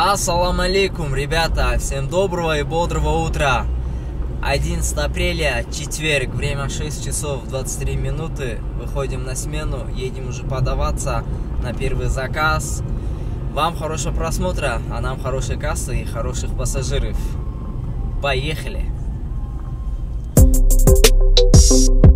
Ассаламу алейкум, ребята! Всем доброго и бодрого утра! 11 апреля, четверг, время 6 часов 23 минуты. Выходим на смену, едем уже подаваться на первый заказ. Вам хорошего просмотра, а нам хорошей кассы и хороших пассажиров. Поехали! Ну,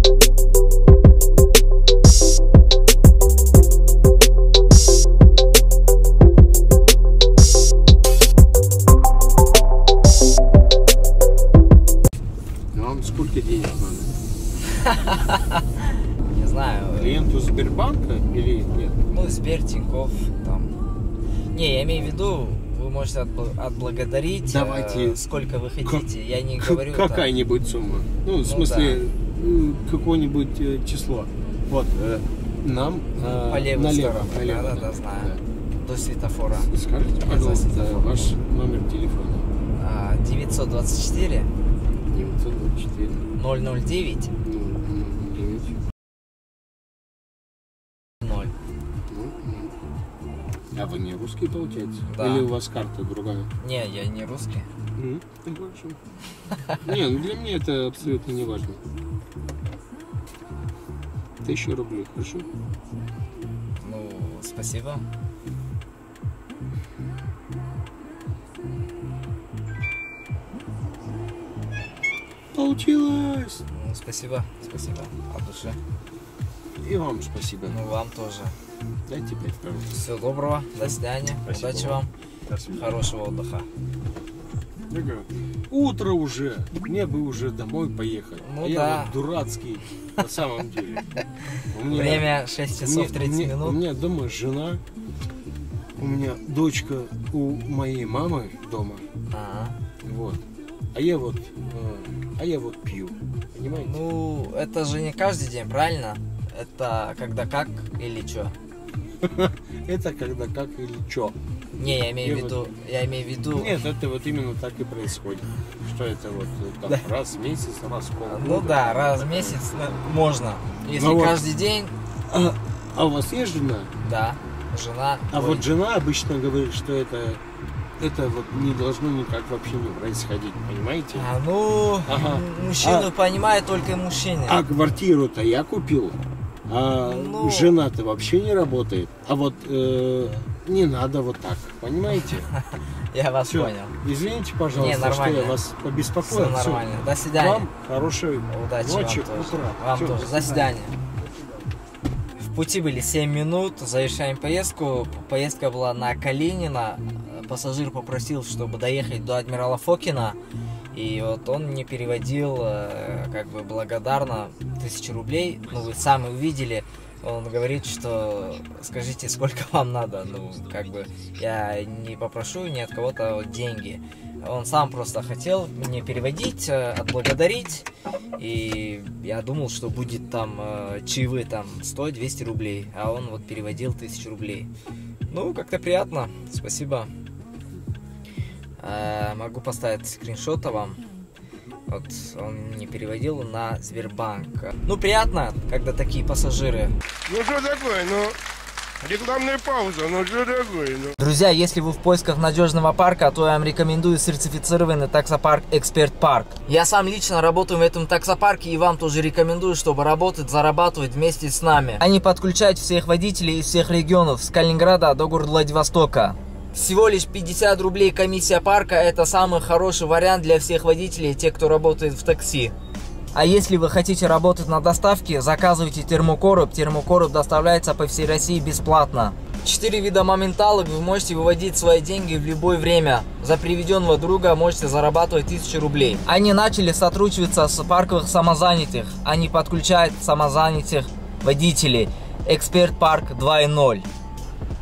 можете отбл- отблагодарить, Давайте. э, сколько вы хотите. Я не К- говорю Какая-нибудь сумма. Ну, в смысле, м, какое-нибудь э, число. Вот, э, нам э, по левую налево. сторону. налево, да, да, да, знаю. До светофора. Да. Скажите, пожалуйста, светофором. ваш номер телефона. А, 924 924 009 09 русский, получается? Да. Или у вас карта другая? Не, я не русский. Хорошо. Не, ну для меня это абсолютно не важно. Тысяча рублей, хорошо? Ну, спасибо. Получилось! Ну, спасибо, спасибо от души. И вам спасибо. Ну, вам тоже. Дайте пять, пожалуйста. Всего доброго, до свидания, Спасибо удачи вам. вам, хорошего отдыха. Утро уже. Мне бы уже домой поехать. Ну а я да. вот дурацкий на самом деле. Меня- Время 6 у часов меня- 30 у меня- У минут. меня дома жена. У меня дочка у моей мамы дома. Ага. Вот. А я вот, э, а я вот пью. Понимаете? Ну, это же не каждый день, правильно? Это когда как или что? Это когда как или чё. Не, я имею в виду, я имею в виду. Нет, это вот именно так и происходит. Что это вот э, там, раз в месяц, раз в полгода. Ну да, раз в месяц ну, можно. Если Ну вот. каждый день, А, а у вас есть жена? да, жена. А ой, вот жена обычно говорит, что это это вот не должно никак вообще не происходить, понимаете? А, ну, Ага. мужчину А- понимает только мужчины. А квартиру-то я купил, а Ну. жена-то вообще не работает. А вот э, не надо вот так, понимаете? я вас Всё. понял. Извините, пожалуйста, Не, что я вас Все побеспокоил. Всё. нормально. До свидания. Вам хорошей Удачи ночи, вам тоже. утра. Вам Всё, тоже. до До свидания. В пути были 7 минут, завершаем поездку. Поездка была на Калинина. Пассажир попросил, чтобы доехать до адмирала Фокина. И вот он мне переводил, э, как бы благодарно, тысячу рублей. Ну, вы сами увидели. Он говорит, что скажите, сколько вам надо. Ну, как бы я не попрошу ни от кого-то вот деньги. Он сам просто хотел мне переводить, э, отблагодарить. И я думал, что будет там э, чаевые там 100-200 рублей. А он вот переводил 1000 рублей. Ну, как-то приятно. Спасибо. Э, могу поставить скриншота вам. Вот он мне переводил на Сбербанк. Ну, приятно, когда такие пассажиры. Ну что такое, ну? Рекламная пауза, ну что такое, ну? Друзья, если вы в поисках надежного парка, то я вам рекомендую сертифицированный таксопарк Эксперт Парк. Я сам лично работаю в этом таксопарке и вам тоже рекомендую, чтобы работать, зарабатывать вместе с нами. Они подключают всех водителей из всех регионов, с Калининграда до города Владивостока. Всего лишь 50 рублей комиссия парка, это самый хороший вариант для всех водителей, те, кто работает в такси. А если вы хотите работать на доставке, заказывайте термокороб. Термокороб доставляется по всей России бесплатно. Четыре вида моменталок вы можете выводить свои деньги в любое время. За приведенного друга можете зарабатывать 1000 рублей. Они начали сотрудничаться с парковых самозанятых. Они подключают самозанятых водителей. Эксперт Парк 2.0.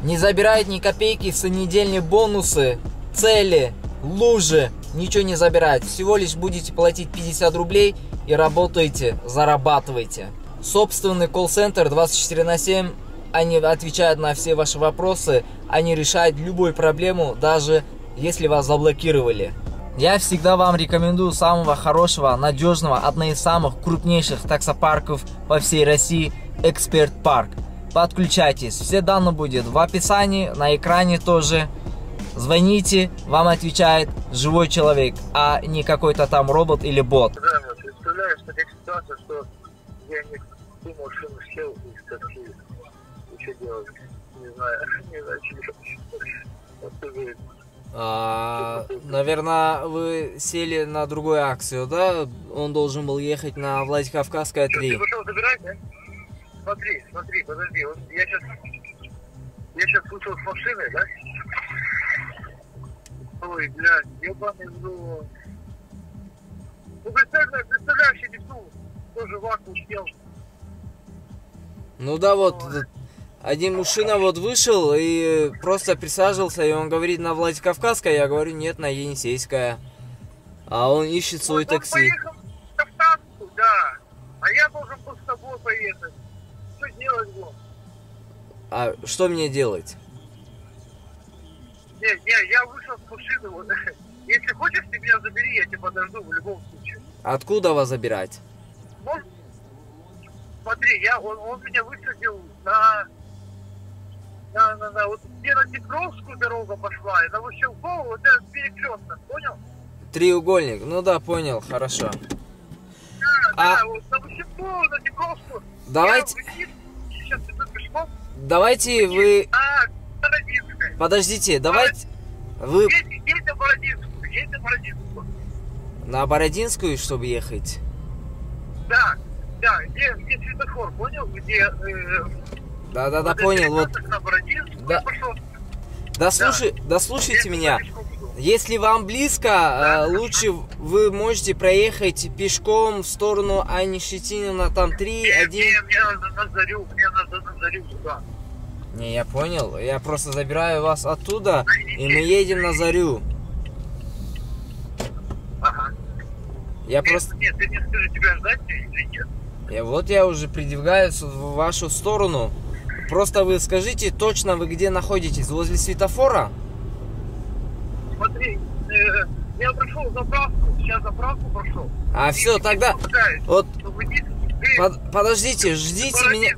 Не забирает ни копейки с недельные бонусы, цели, лужи. Ничего не забирает. Всего лишь будете платить 50 рублей и работаете, зарабатываете. Собственный колл-центр 24 на 7. Они отвечают на все ваши вопросы. Они решают любую проблему, даже если вас заблокировали. Я всегда вам рекомендую самого хорошего, надежного, одна из самых крупнейших таксопарков по всей России Эксперт Парк. Подключайтесь, все данные будет в описании, на экране тоже. звоните, вам отвечает живой человек, а не какой-то там робот или бот. Да, вот, представляешь, такая ситуация, что я не ту машину сел из такси. И что делать? Не знаю, не знаю, что делать. Ты А, наверное, вы сели на другую акцию, да? Он должен был ехать на Владикавказская Ты 3. пошел забирать, да? Смотри, смотри, подожди, вот я сейчас, я сейчас вышел с машины, да? Ой, блядь, ебаный в. Ну, представляешь, представляешь, я несу, тоже ваку сел. Ну да, вот один мужчина вот вышел и просто присаживался, и он говорит на Владикавказская, я говорю, нет, на Енисейская. А он ищет свой Вот он такси. поехал в Кавказку, да, а я должен был с тобой поехать. Делать будем? А что мне делать? Не, не, я вышел с машины, вот. Если хочешь, ты меня забери, я тебя подожду в любом случае. Откуда вас забирать? Может? Смотри, я, он, он меня высадил на, на, на, на вот где на Днепровскую дорога пошла, и на Ващелкову, вот этот перекресток, понял? Треугольник. Ну да, понял, хорошо. Да, А- да, вот на Ващелкову, на Днепровскую. Давайте, Я давайте вы... А, Бородинская. Подождите, давайте... Вы едь на Бородинскую, едь на Бородинскую. на Бородинскую, чтобы ехать? Да, да, где, где светофор, понял? Где... Э, Да-да-да, вот этот понял. Вот, На Бородинскую Да. пошел. дослушай, дослушайте Я меня. Если вам близко, Да. э, лучше вы можете проехать пешком в сторону Ани там 3, Мне, 1... мне, мне надо на зарю, мне Не, я понял. Я просто забираю вас оттуда, и мы едем на Зарю. Ага. Я Нет, просто... Нет, ты мне скажи, тебя ждать или нет? Я, вот я уже придвигаюсь в вашу сторону. Просто вы скажите точно, вы где находитесь? Возле светофора? Смотри, э, я прошел заправку, сейчас заправку прошел. А И все, тогда... Вот, ты под- подождите, ждите меня...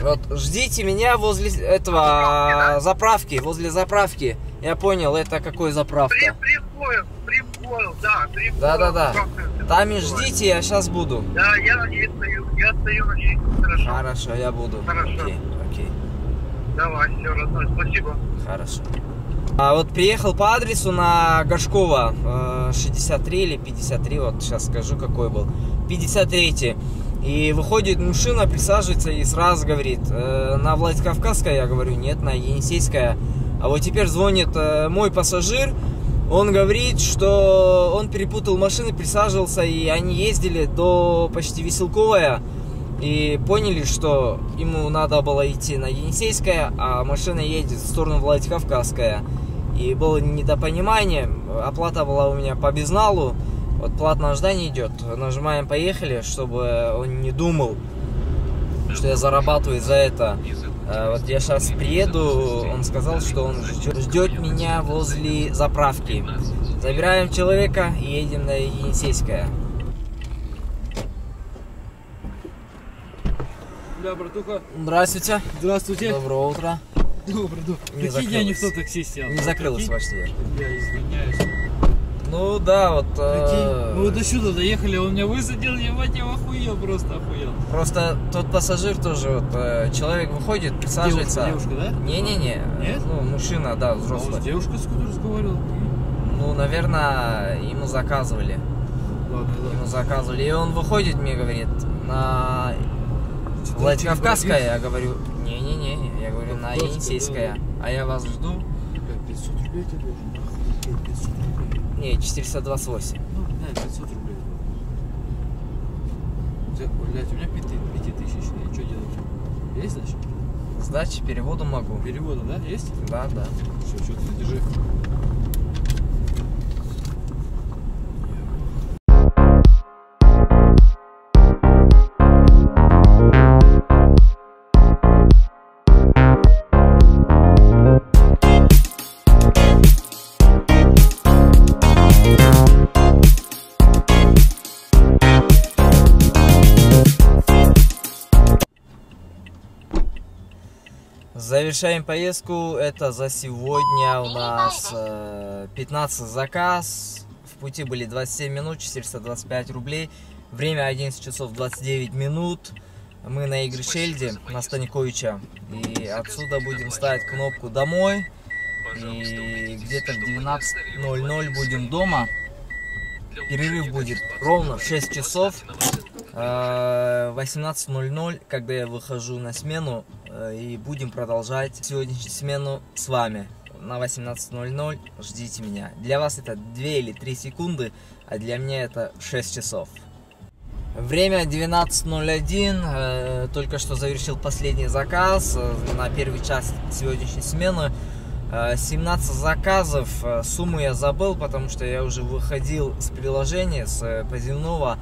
Вот, ждите меня возле этого Заправки, да? заправки, возле заправки. Я понял, это какой заправка. Прим да, прим Да-да-да. заправка. Там и ждите, я сейчас буду. Да, я ней стою, я стою на ней. Хорошо. Хорошо, я буду. Хорошо. Окей, окей. Давай, все, родной, спасибо. Хорошо. А вот приехал по адресу на Горшкова э, 63 или 53, вот сейчас скажу какой был. 53. И выходит мужчина, присаживается и сразу говорит, э, на Владикавказская, я говорю, нет, на Енисейская. А вот теперь звонит э, мой пассажир, он говорит, что он перепутал машины, присаживался, и они ездили до почти Веселковая. И поняли, что ему надо было идти на Енисейская, а машина едет в сторону Владикавказская. И было недопонимание, оплата была у меня по безналу, вот платное ожидание идет, нажимаем поехали, чтобы он не думал, что я зарабатываю за это. А Вот я сейчас приеду, он сказал, что он ждет, меня возле заправки. Забираем человека и едем на Енисейская. Бля, братуха, Здравствуйте. здравствуйте. Доброго утра. Добрый, добрый. Не Прикинь, я не в такси сел. Не закрылась ваша дверь. Я извиняюсь. Ну да, вот. э, мы вот до сюда доехали, он меня высадил, ебать, я охуел, просто охуел. Просто тот пассажир тоже, вот, э, человек выходит, присаживается. Девушка, девушка, да? Не-не-не. Нет? Ну, мужчина, да, А вот взрослый. девушка, с которой разговаривал. Ну, наверное, ему заказывали. Ладно, Ему ладно. заказывали. И он выходит, мне говорит, на Владикавказская, я говорю, не-не-не, я говорю, на Енисейская. А я вас жду. Бля, 500 рублей тебе должен. Нахуй. 500 рублей. Не, 428. Ну, да, 500 рублей. Ты, Блядь, у меня 5000 что делать? Есть, значит? Сдачи переводу могу. Перевода, да? Есть? Да, да. Все, что ты держи. Завершаем поездку. Это за сегодня у нас э, 15 заказ. В пути были 27 минут, 425 рублей. Время 11 часов 29 минут. Мы на Игорь Шельде, на Станиковича. И отсюда будем ставить кнопку «Домой». И где-то в 12.00 будем дома. Перерыв будет ровно в 6 часов. Э, 18.00, когда я выхожу на смену. э, И будем продолжать сегодняшнюю смену с вами. На 18.00 ждите меня. Для вас это 2 или 3 секунды, а для меня это 6 часов. Время 12.01, э, только что завершил последний заказ э, на первый час сегодняшней смены. Э, 17 заказов, сумму я забыл, потому что я уже выходил с приложения, с поземного.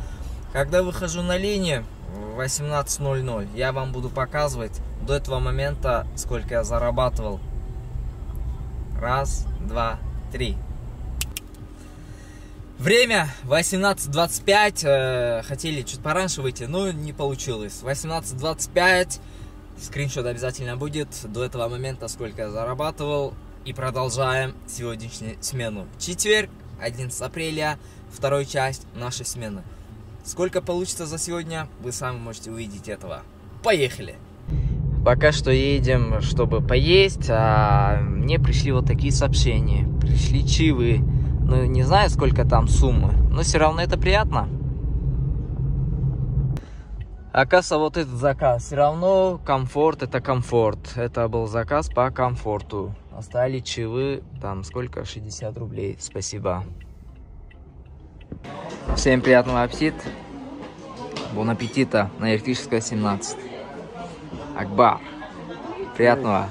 Когда выхожу на линию в 18.00, я вам буду показывать до этого момента, сколько я зарабатывал. Раз, два, три. Время 18.25. э, хотели чуть пораньше выйти, но не получилось. 18.25. Скриншот обязательно будет. До этого момента сколько я зарабатывал. И продолжаем сегодняшнюю смену. Четверг, 11 апреля, вторая часть нашей смены. Сколько получится за сегодня, вы сами можете увидеть этого. Поехали! Пока что едем, чтобы поесть, а мне пришли вот такие сообщения. Пришли чивы. Ну, не знаю, сколько там суммы, но все равно это приятно. Оказывается, вот этот заказ, все равно комфорт это комфорт. Это был заказ по комфорту. Остали чаевы, там сколько? 60 рублей. Спасибо. Всем приятного аппетита. Бон аппетита на электрической 17. Акбар. Приятного.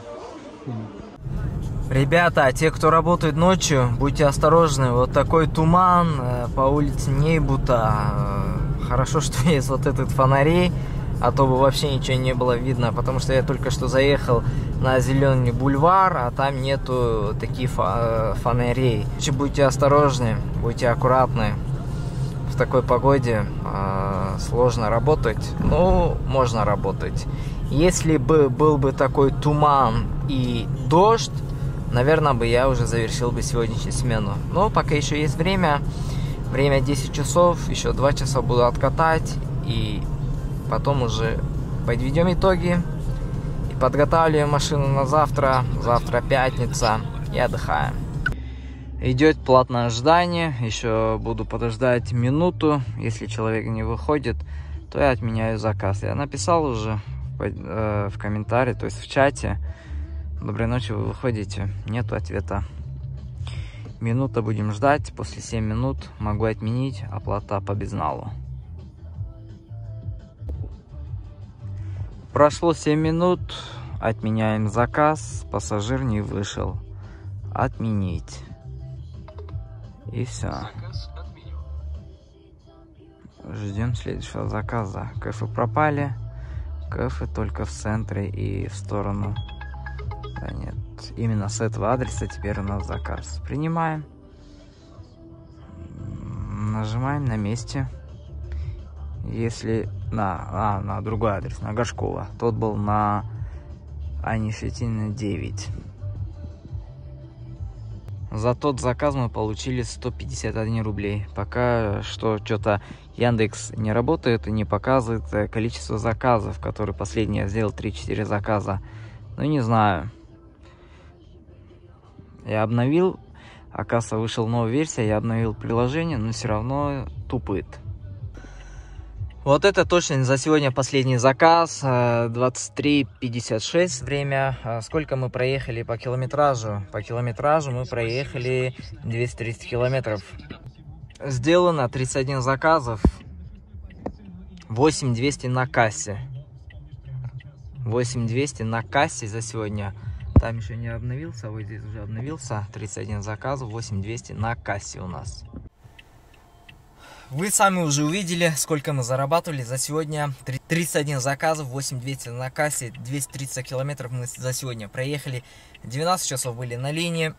Ребята, те, кто работает ночью, будьте осторожны. Вот такой туман, э, по улице Нейбута. Э, Хорошо, что есть вот этот фонарей, а то бы вообще ничего не было видно, потому что я только что заехал на зеленый бульвар, а там нету таких э, фонарей. Будьте осторожны, будьте аккуратны. В такой погоде э, сложно работать, но можно работать. Если бы был бы такой туман и дождь, наверное, бы я уже завершил бы сегодняшнюю смену. Но пока еще есть время. Время 10 часов, еще 2 часа буду откатать. И потом уже подведем итоги. И подготавливаем машину на завтра. Завтра пятница. И отдыхаем. Идет платное ожидание. Еще буду подождать минуту. Если человек не выходит, то я отменяю заказ. Я написал уже в, э, в комментарии, то есть в чате. Доброй ночи, вы выходите. Нету ответа. Минута будем ждать. После 7 минут могу отменить. Оплата по безналу. Прошло 7 минут. Отменяем заказ. Пассажир не вышел. Отменить. И все. Ждем следующего заказа. Кэфы пропали. Кэфы только в центре и в сторону да нет, именно с этого адреса теперь у нас заказ. Принимаем. Нажимаем на месте. Если на, а, на другой адрес, на Горшкова. Тот был на Ани Щетинина 9. За тот заказ мы получили 151 рублей. Пока что что-то Яндекс не работает и не показывает э, количество заказов, которые последний я сделал 3-4 заказа. Ну не знаю. Я обновил, оказывается, вышел новая версия, я обновил приложение, но все равно тупит. Вот это точно за сегодня последний заказ, э, 23.56 время. А Сколько мы проехали по километражу? По километражу мы проехали 230 километров. Сделано 31 заказов, 8200 на кассе. 8200 на кассе за сегодня. Там еще не обновился, а вот здесь уже обновился. 31 заказов, 8200 на кассе у нас. Вы сами уже увидели, сколько мы зарабатывали за сегодня. Три- 31 заказов, 8200 на кассе, 230 километров мы за сегодня проехали. 12 часов были на линии.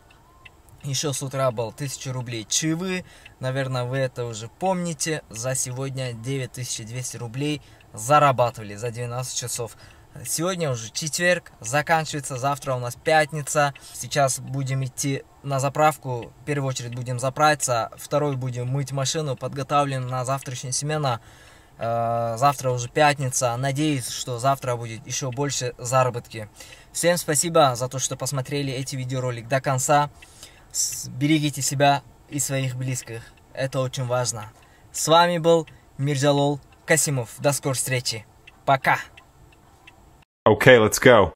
Еще с утра был 1000 рублей чаевые. Наверное, вы это уже помните. За сегодня 9200 рублей зарабатывали за 12 часов. Сегодня уже четверг, заканчивается, завтра у нас пятница. Сейчас будем идти на заправку. В первую очередь будем заправиться, второй будем мыть машину, подготавливаем на завтрашнюю смена. Э, Завтра уже пятница. Надеюсь, что завтра будет еще больше заработки. Всем спасибо за то, что посмотрели эти видеоролик до конца. Берегите себя и своих близких. Это очень важно. С вами был Мирзалол Касимов. До скорой встречи. Пока. Okay, let's go.